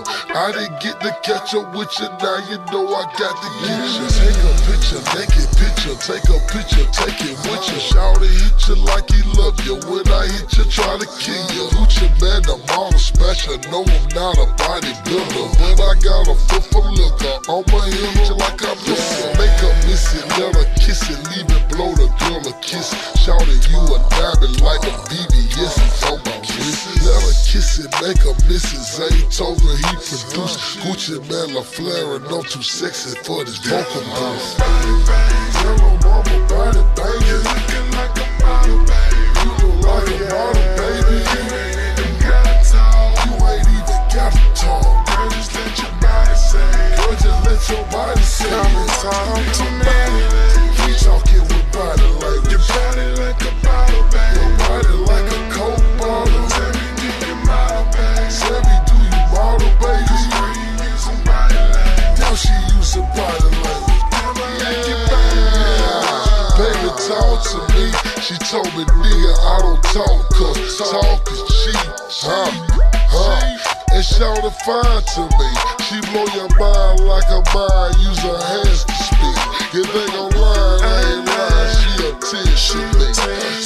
I didn't get to catch up with you, now you know I got to get you. Take a picture, naked picture, take a picture, take it with you. Shout it, hit you like he love you. When I hit you, try to kill you. Gucci Mane, I'm all special. No, I'm not a bodybuilder, but I got a foot from liquor. I'ma hit you like I'm missing. Make her miss it, let her kiss it, leave it, blow the girl a kiss. Shout it, you a diamond like a BBS, it's on my wrist. Let her kiss it, make her miss it. Zay Gucci Mane, La Flare, and I'm too sexy for this vocal booth. Body bang She told me, nigga, I don't talk, cause talk is cheap. Huh? Huh? And shout it fine to me. She blow your mind like a mind, use her hands to speak. You think I'm lying, I ain't lying, she a 10 she me.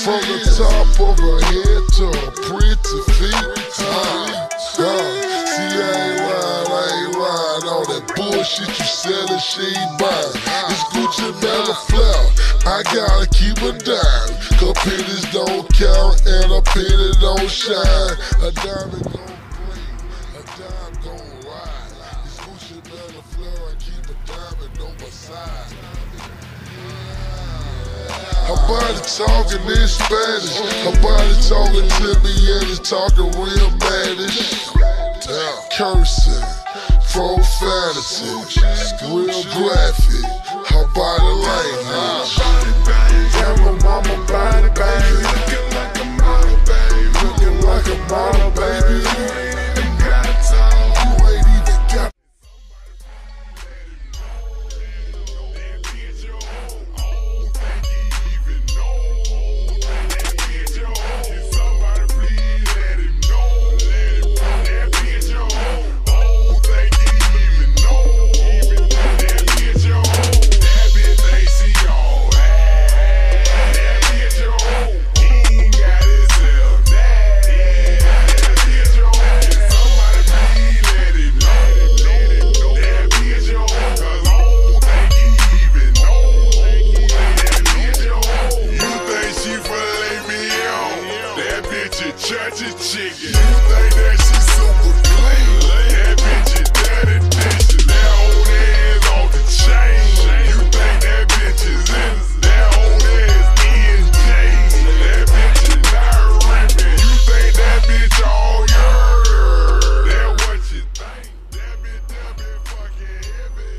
From the top of her head to her pretty feet. Huh? Huh? See, I ain't lying, I ain't lying. All that bullshit you selling, she ain't buying. It's Gucci Mella Flair. I gotta keep her down. Cause pennies don't count and a penny don't shine. A diamond gon' gleam, a dime gon' ride. It's Gucci Mella Flair. I keep a diamond on my side. Her body talking in Spanish. Her body talking to me and it's talking real. Damn. Cursing, profanity, real graphic. Her body language. Tell her mama body, baby. Looking like a model, baby. Looking like a model, baby. You think that she super clean? That bitch is dirty dishes. That old ass off the chain. You think that bitch is innocent? That old ass ENJ. That bitch is not. You think that bitch all your? That what you think? That bitch that bitch fucking heavy.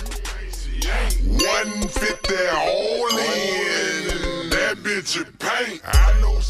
You think she ain't? 150 all in. That bitch a paint. I know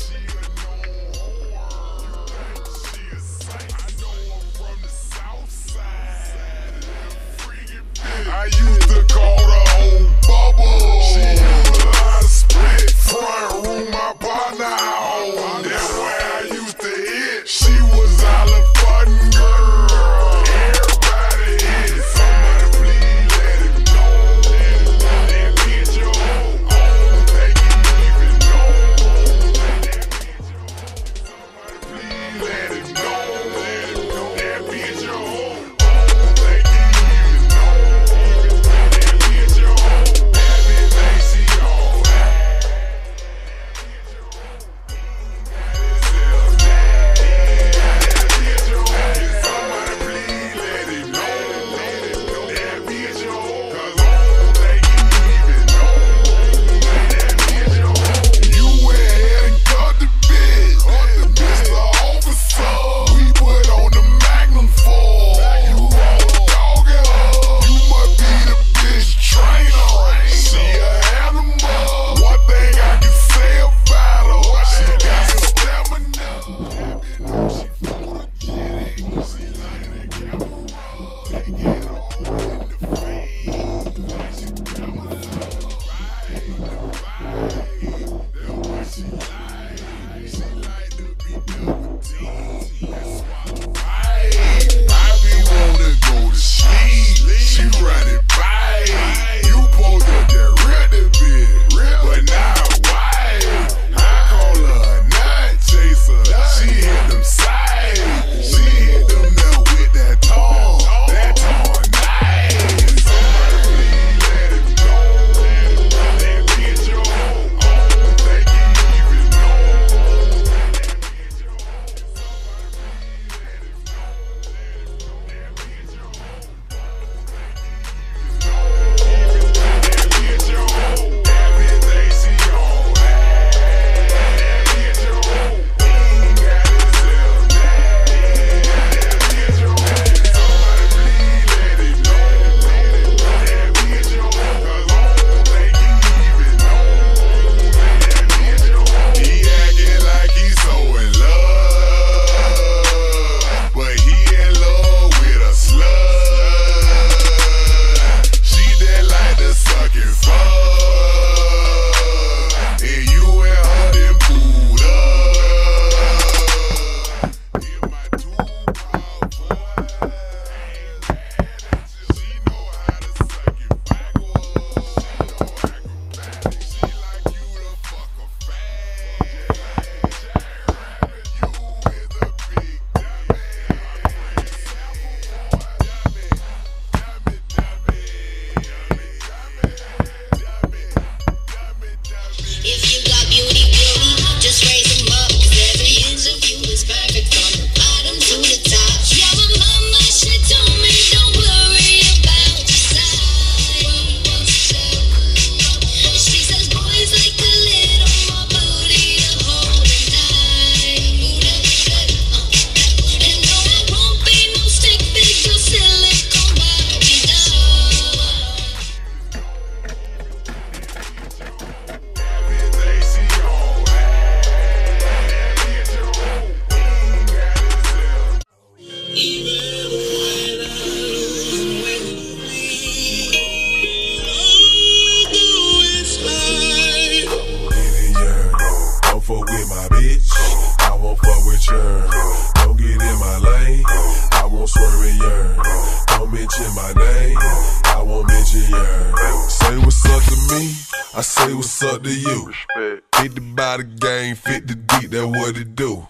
I won't mention yours. say what's up to me, I say what's up to you. Respect. Hit the game, fit the deep, that what it do.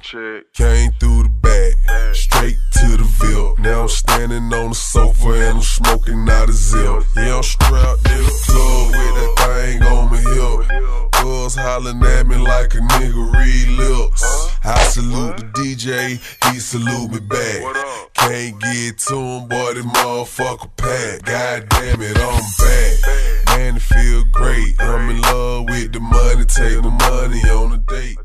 Came through the back, straight to the Ville. Now I'm standing on the sofa and I'm smoking out a zip. Yeah, I'm strapped in the club with that thing on my hip. Girls hollering at me like a nigga read lips. I salute the DJ, he salute me back. Can't get to him, boy, this motherfucker pack. God damn it, I'm back. Man, it feel great. I'm in love with the money, take my money on a date.